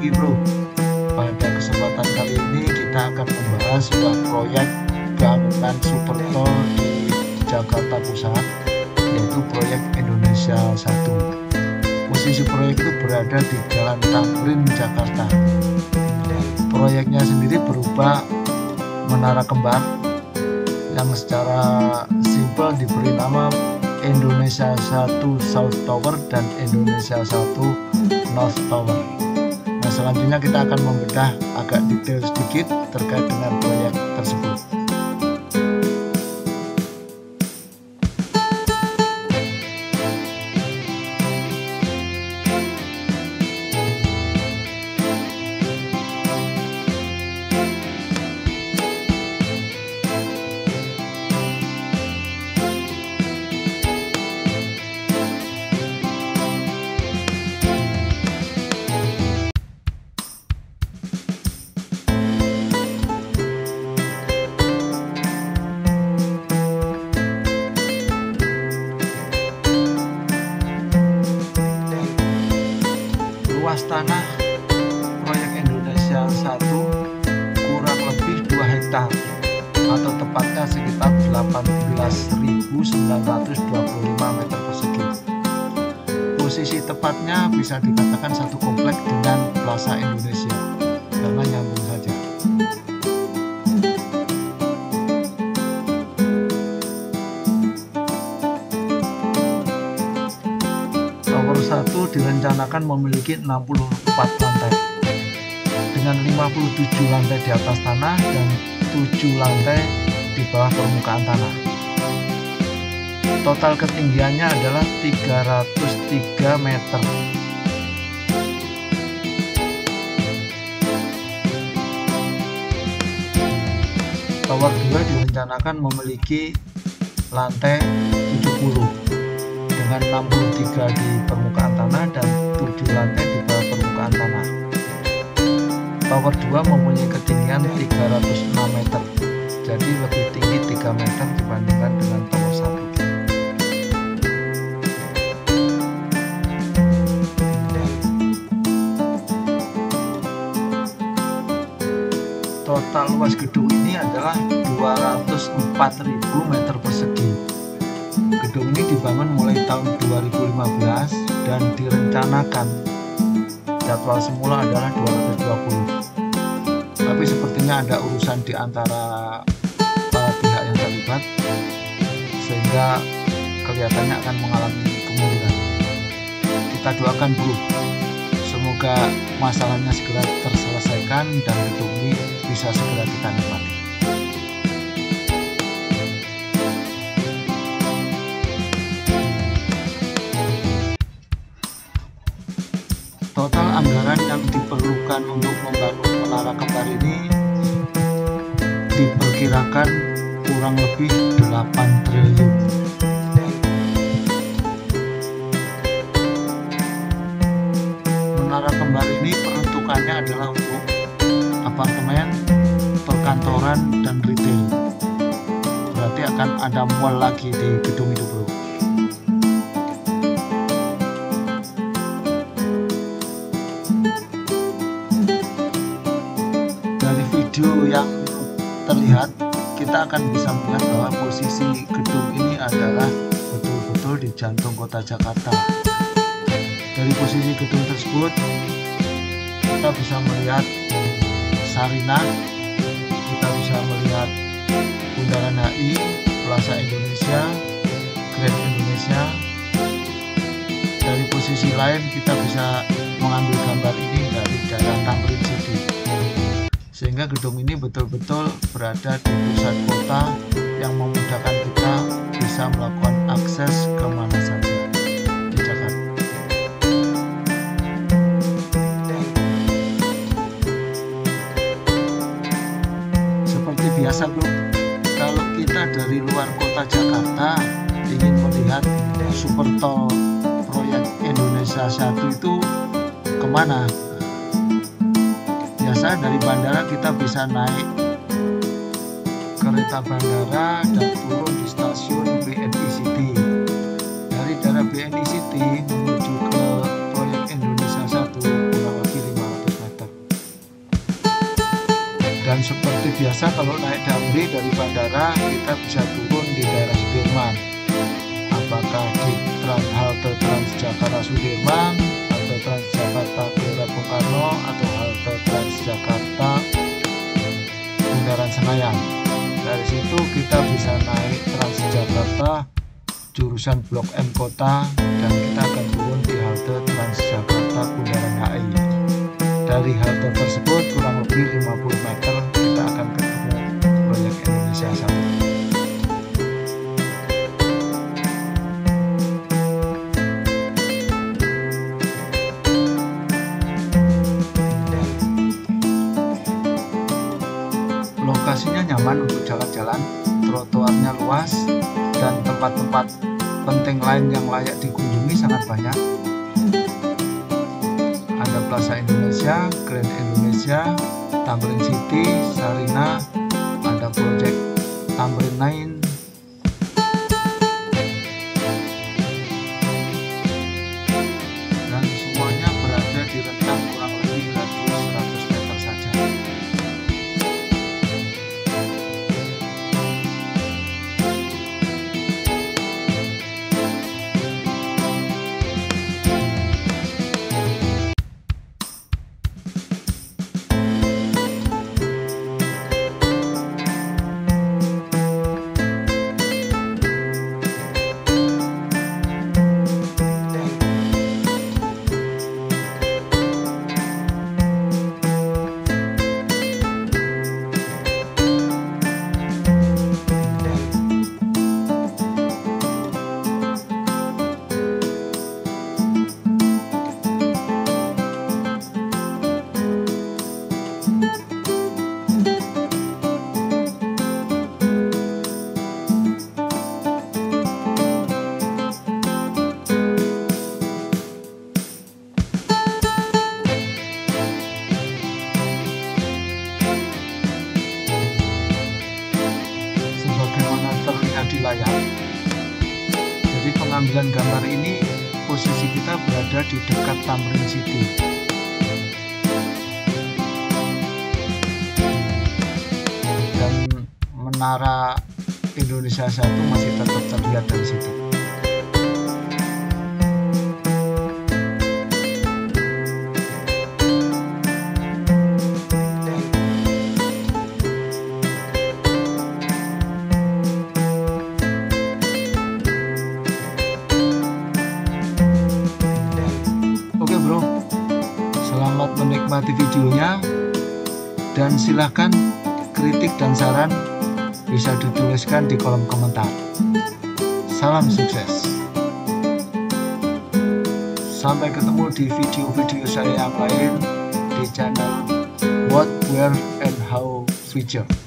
pagi bro. Pada kesempatan kali ini kita akan membahas sebuah proyek bangunan super tol di Jakarta Pusat yaitu proyek Indonesia 1 Posisi proyek itu berada di Jalan Tamrin, Jakarta. Proyeknya sendiri berupa menara kembar yang secara simpel diberi nama Indonesia 1 South Tower dan Indonesia 1 North Tower. Nah, selanjutnya kita akan membedah agak detail sedikit terkait dengan proyek tersebut. Proyek Indonesia 1 kurang lebih 2 hektar atau tepatnya sekitar 18.925 meter persegi. Posisi tepatnya bisa dikatakan satu komplek dengan Plaza Indonesia karena nyambung saja. Tower 1 direncanakan memiliki 64 lantai dengan 57 lantai di atas tanah dan 7 lantai di bawah permukaan tanah. Total ketinggiannya adalah 303 meter. Tower 2 direncanakan memiliki lantai 70 dengan 63 di permukaan tanah dan 7 lantai di bawah permukaan tanah. Tower 2 mempunyai ketinggian 306 meter, jadi lebih tinggi 3 meter dibandingkan dengan tower 1. Total luas gedung ini adalah 204.000 meter persegi Gedung ini dibangun mulai tahun 2015 dan direncanakan jadwal semula adalah 220. Tapi sepertinya ada urusan di antara para pihak yang terlibat sehingga kelihatannya akan mengalami kemunduran. Kita doakan dulu semoga masalahnya segera terselesaikan dan ini bisa segera kita. Anggaran yang diperlukan untuk membangun menara kembar ini diperkirakan kurang lebih 8 triliun. Menara kembar ini peruntukannya adalah untuk apartemen, perkantoran, dan retail. Berarti akan ada mall lagi di gedung itu, yang terlihat kita akan bisa melihat bahwa posisi gedung ini adalah betul-betul di jantung kota Jakarta. Dari posisi gedung tersebut kita bisa melihat Sarinah kita bisa melihat Bundaran HI Plaza Indonesia Grand Indonesia. Dari posisi lain kita bisa mengambil gambar ini dari daerah Tamrin City sehingga gedung ini betul-betul berada di pusat kota yang memudahkan kita bisa melakukan akses ke mana saja di Jakarta. Seperti biasa bro, kalau kita dari luar kota Jakarta ingin melihat super tol proyek Indonesia 1 itu ke mana? biasa dari bandara kita bisa naik kereta bandara dan turun di stasiun BNI City. Dari daerah BNI City menuju ke proyek Indonesia 1 kurang lebih 500 meter. Dan seperti biasa kalau naik damri dari bandara kita bisa turun di daerah Sudirman. Apakah di halte Trans Jakarta Sudirman Senayan. Dari situ kita bisa naik Transjakarta jurusan Blok M Kota dan kita akan turun di halte Transjakarta Bundaran HI dari halte tersebut kurang lebih 50 meter kita akan ketemu proyek Indonesia layak dikunjungi sangat banyak. Ada Plaza Indonesia, Grand Indonesia, Tamrin City, Sarina, ada proyek Tamrin Nine, layar jadi pengambilan gambar ini posisi kita berada di dekat Tamrin City dan menara Indonesia satu masih tetap terlihat dari situ menikmati videonya dan silahkan kritik dan saran bisa dituliskan di kolom komentar. Salam sukses. Sampai ketemu di video-video saya yang lain di channel What, Where, and How Future.